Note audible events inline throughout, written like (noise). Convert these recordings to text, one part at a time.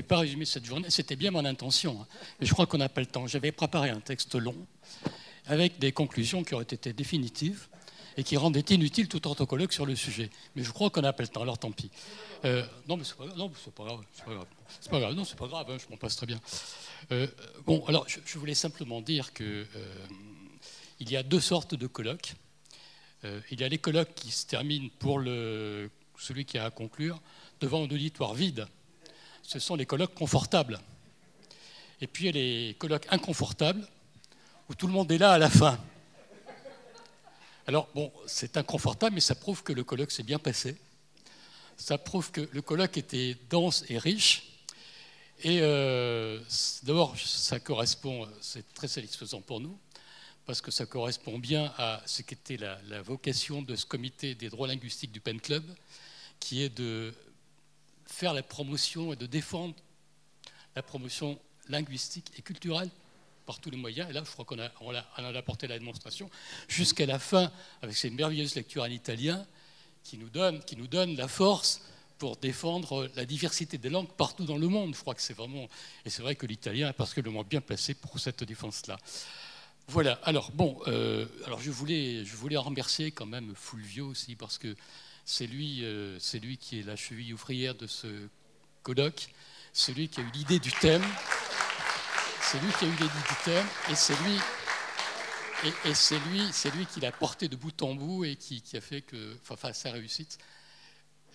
vais pas résumer cette journée. C'était bien mon intention, hein. mais je crois qu'on n'a pas le temps. J'avais préparé un texte long avec des conclusions qui auraient été définitives et qui rendaient inutile tout autre colloque sur le sujet. Mais je crois qu'on n'a pas le temps, alors tant pis. Euh, non, mais c'est pas, pas grave. C'est pas grave. Non, c'est pas grave. Hein, je m'en passe très bien. Euh, bon, alors, je, voulais simplement dire que euh, il y a deux sortes de colloques. Il y a les colloques qui se terminent pour celui qui a à conclure devant un auditoire vide. Ce sont les colloques confortables. Et puis il y a les colloques inconfortables où tout le monde est là à la fin. Alors, bon, c'est inconfortable, mais ça prouve que le colloque s'est bien passé. Ça prouve que le colloque était dense et riche. Et euh, d'abord, ça correspond, c'est très satisfaisant pour nous, parce que ça correspond bien à ce qu'était la, la, vocation de ce comité des droits linguistiques du Pen Club, qui est de faire la promotion et de défendre la promotion linguistique et culturelle par tous les moyens. Et là, je crois qu'on a, on a, apporté la démonstration jusqu'à la fin avec ces merveilleuses lectures en italien qui nous donnent, qui nous donnent la force pour défendre la diversité des langues partout dans le monde. Je crois que c'est vraiment, et c'est vrai que l'italien est particulièrement bien placé pour cette défense-là. Voilà. Alors bon, euh, alors je voulais, je voulais remercier quand même Fulvio aussi parce que c'est lui, euh, c'est lui qui est la cheville ouvrière de ce colloque, c'est lui qui a eu l'idée du thème. C'est lui qui a eu l'idée du thème et c'est lui, qui l'a porté de bout en bout et qui, a fait que, sa réussite.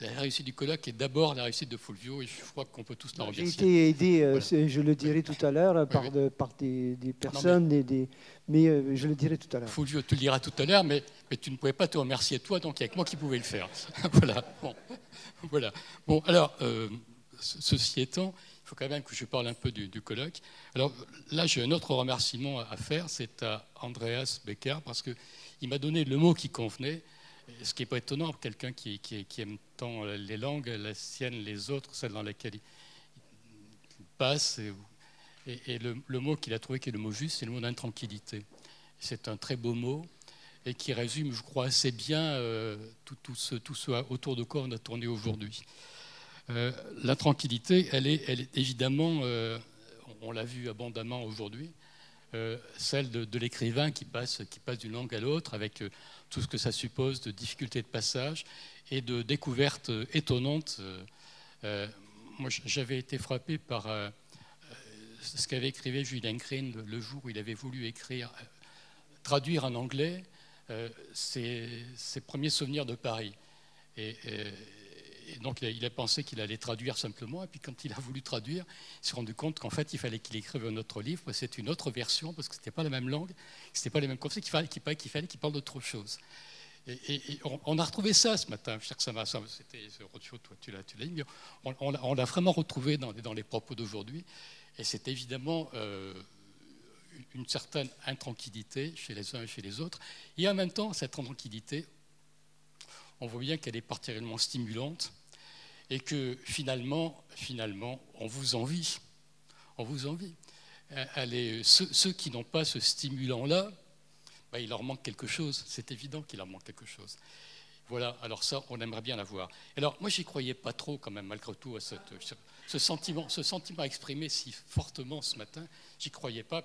La réussite du colloque est d'abord la réussite de Fulvio et je crois qu'on peut tous l'en remercier. J'ai été aidé, euh, voilà. je le dirai tout à l'heure, par, de, par des, des, personnes, non, mais, des, mais euh, je le dirai tout à l'heure. Fulvio te le dira tout à l'heure, mais, mais, tu ne pouvais pas te remercier toi, donc il n'y a que moi qui pouvais le faire. (laughs) voilà. Bon. voilà. Bon, alors, euh, ceci étant, il faut quand même que je parle un peu du, du colloque. Alors là, j'ai un autre remerciement à faire, c'est à Andreas Becker, parce qu'il m'a donné le mot qui convenait, ce qui n'est pas étonnant pour quelqu'un qui, aime tant les langues, la sienne, les autres, celles dans lesquelles il, passe. Et, le, mot qu'il a trouvé qui est le mot juste, c'est le mot d'intranquillité. C'est un très beau mot et qui résume, je crois, assez bien euh, tout, ce, tout, ce, autour de quoi on a tourné aujourd'hui. Euh, L'intranquillité, elle est, elle est évidemment, euh, on l'a vu abondamment aujourd'hui, euh, celle de, l'écrivain qui passe, qui passe d'une langue à l'autre avec euh, tout ce que ça suppose de difficultés de passage et de découvertes étonnantes. Euh, moi, j'avais été frappé par ce qu'avait écrivé Julien Crane le, jour où il avait voulu écrire, traduire en anglais ses, premiers souvenirs de Paris. Et donc il a, pensé qu'il allait traduire simplement, et puis quand il a voulu traduire, il s'est rendu compte qu'en fait il fallait qu'il écrive un autre livre, c'est une autre version, parce que ce n'était pas la même langue, ce n'était pas les mêmes concepts, qu'il fallait qu'il parle d'autre chose. Et, on, a retrouvé ça ce matin, que ça m'a, c'était chose, toi tu l'as, dit, mais on, l'a vraiment retrouvé dans, dans les propos d'aujourd'hui, et c'est évidemment euh, une certaine intranquillité chez les uns et chez les autres, et en même temps cette intranquillité, on voit bien qu'elle est particulièrement stimulante et que finalement, finalement, on vous envie. On vous envie. Allez, ceux, ceux, qui n'ont pas ce stimulant-là, ben, il leur manque quelque chose. C'est évident qu'il leur manque quelque chose. Voilà, alors ça, on aimerait bien l'avoir. Alors, moi, j'y croyais pas trop, quand même, malgré tout, à ce, sentiment, ce sentiment exprimé si fortement ce matin. J'y croyais pas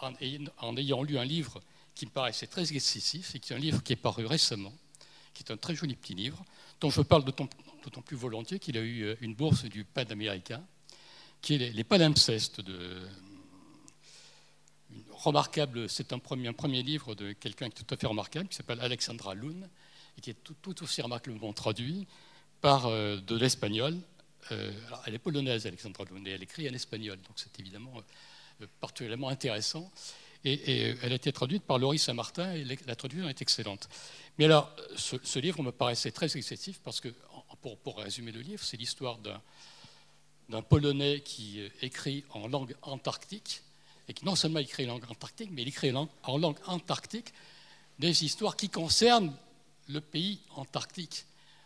en, en ayant lu un livre qui me paraissait très excessif et qui est un livre qui est paru récemment qui est un très joli petit livre, dont je parle d'autant plus volontiers qu'il a eu euh, une bourse du PAD américain, qui est les, palimpsestes de. Remarquable, c'est un premier, livre de quelqu'un qui est tout à fait remarquable, qui s'appelle Alexandra Lune, et qui est tout, aussi remarquablement traduit par euh, de l'espagnol. Euh, elle est polonaise, Alexandra Lune, et elle écrit en espagnol, donc c'est évidemment particulièrement intéressant. Et, et, elle a été traduite par Laurie Saint-Martin, et la traduction est excellente. Mais alors, ce, livre me paraissait très excessif parce que, pour, résumer le livre, c'est l'histoire d'un Polonais qui euh, écrit en langue antarctique et qui non seulement écrit en langue antarctique, mais il écrit en langue antarctique des histoires qui concernent le pays antarctique.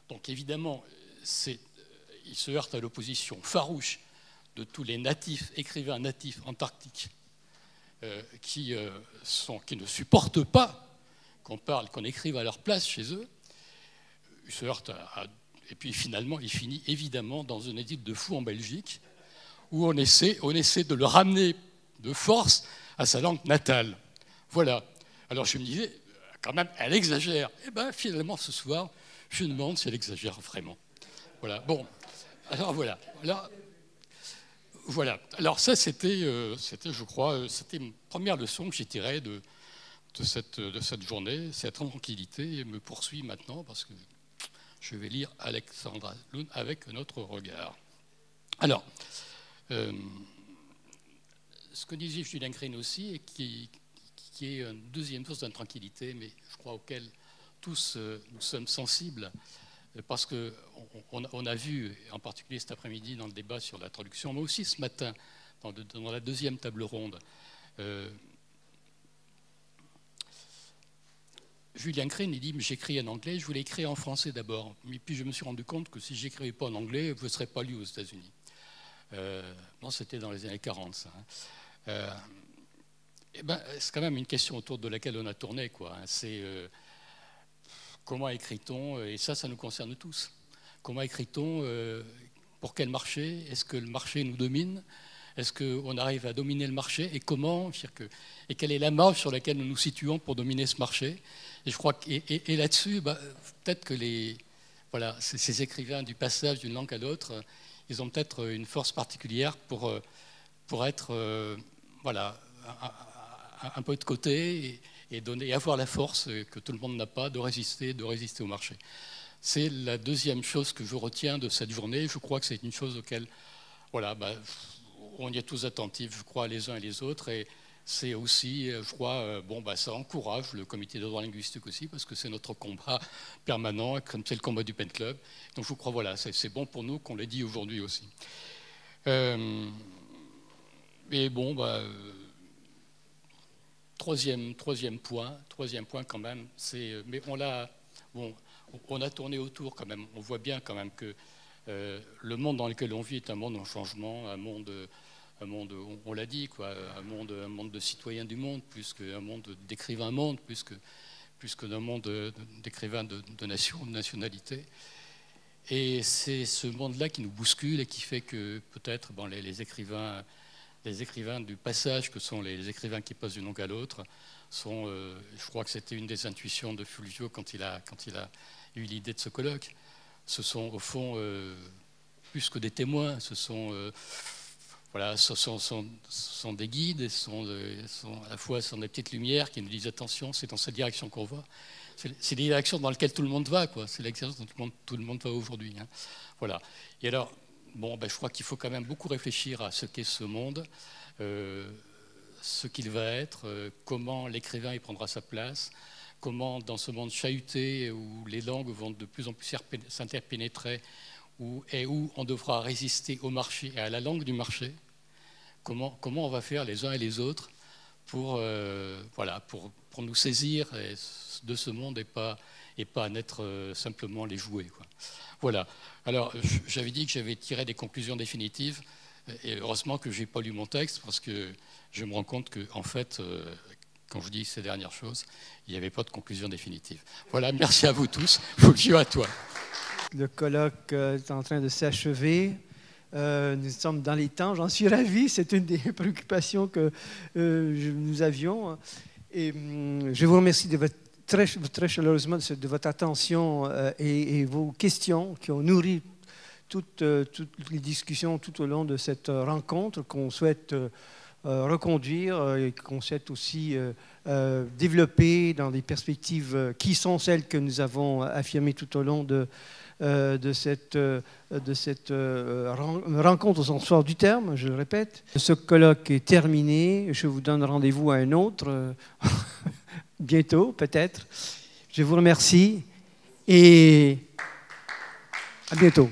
Donc évidemment, il se heurte à l'opposition farouche de tous les natifs, écrivains natifs antarctiques, euh, qui, euh, sont, qui ne supportent pas qu'on parle, qu'on écrive à leur place chez eux, il se heurte et puis finalement, il finit évidemment dans une édite de fou en Belgique, où on essaie, on essaie de le ramener de force à sa langue natale. Voilà. Alors je me disais, quand même, elle exagère. Eh bien finalement, ce soir, je me demande si elle exagère vraiment. Voilà. Bon. Alors voilà. Alors, voilà. Alors ça, c'était, euh, je crois, euh, c'était une première leçon que j'ai tirée de, cette, journée. Cette tranquillité me poursuit maintenant parce que je vais lire Alexandra Lund avec notre regard. Alors, euh, ce que disait Julien Crane aussi, et qui, qui est une deuxième source d'intranquillité, mais je crois auquel tous nous sommes sensibles, parce qu'on on a vu, en particulier cet après-midi dans le débat sur la traduction, mais aussi ce matin dans, la deuxième table ronde, euh, Julien Crane, il dit J'écris en anglais, je voulais écrire en français d'abord. Mais puis je me suis rendu compte que si j'écrivais pas en anglais, vous ne serez pas lu aux États-Unis. Euh, non, c'était dans les années 40, ça. Hein. Euh, eh ben, c'est quand même une question autour de laquelle on a tourné. Quoi. Hein. C'est comment écrit-on Et ça, ça nous concerne tous. Comment écrit-on euh, Pour quel marché Est-ce que le marché nous domine Est-ce qu'on arrive à dominer le marché Et comment Et quelle est la marge sur laquelle nous nous situons pour dominer ce marché Et je crois que, et, là-dessus, bah, peut-être que les, voilà, ces écrivains du passage d'une langue à l'autre, ils ont peut-être une force particulière pour, euh, pour être euh, voilà, un, peu de côté et, avoir la force que tout le monde n'a pas de résister, de résister au marché. C'est la deuxième chose que je retiens de cette journée. Je crois que c'est une chose auquel voilà, bah, on y est tous attentifs, je crois, les uns et les autres. Et c'est aussi, je crois, euh, bon, bah, ça encourage le comité de droit linguistique aussi, parce que c'est notre combat permanent, comme c'est le combat du Pen Club. Donc je crois, voilà, c'est bon pour nous qu'on l'ait dit aujourd'hui aussi. Euh, et bon, bah, Troisième, troisième point, troisième point quand même, c'est, euh, mais on l'a, bon, on a tourné autour quand même. On voit bien quand même que euh, le monde dans lequel on vit est un monde en changement, un monde, un monde, on, l'a dit quoi, un monde, un monde de citoyens du monde, plus qu'un monde d'écrivains monde, plus que plus que d'un monde d'écrivains de, de nation, de nationalité. Et c'est ce monde-là qui nous bouscule et qui fait que peut-être bon, les écrivains les écrivains du passage, que sont les écrivains qui passent d'une langue à l'autre, sont, euh, je crois que c'était une des intuitions de Fulvio quand il a, eu l'idée de ce colloque. Ce sont au fond euh, plus que des témoins, ce sont, euh, voilà, ce sont, des guides, à la fois sont des petites lumières qui nous disent attention, c'est dans cette direction qu'on va. C'est la direction dans laquelle tout le monde va. C'est la direction dans laquelle tout le monde, va aujourd'hui. Hein. Voilà. Et alors, bon, ben, je crois qu'il faut quand même beaucoup réfléchir à ce qu'est ce monde, euh, ce qu'il va être, euh, comment l'écrivain y prendra sa place, comment dans ce monde chahuté où les langues vont de plus en plus s'interpénétrer, où, et où on devra résister au marché et à la langue du marché, comment, comment on va faire les uns et les autres pour, euh, voilà, pour, pour, nous saisir de ce monde et pas, et pas en être simplement les jouets. Voilà. Alors, j'avais dit que j'avais tiré des conclusions définitives, et heureusement que je n'ai pas lu mon texte, parce que je me rends compte que, en fait, euh, quand je dis ces dernières choses, il n'y avait pas de conclusion définitive. Voilà, (laughs) merci à vous tous. Fulvio, à toi. Le colloque euh, est en train de s'achever. Euh, nous sommes dans les temps, j'en suis ravi. C'est une des (laughs) préoccupations que nous avions. Et hum, je vous remercie de votre très, chaleureusement de votre attention euh, et, vos questions qui ont nourri toutes, euh, toutes, les discussions tout au long de cette rencontre qu'on souhaite euh, reconduire et qu'on souhaite aussi développer dans des perspectives qui sont celles que nous avons affirmées tout au long de, de cette, de cette rencontre au sens fort du terme, je le répète. Ce colloque est terminé. Je vous donne rendez-vous à un autre (laughs) bientôt peut-être. Je vous remercie et à bientôt.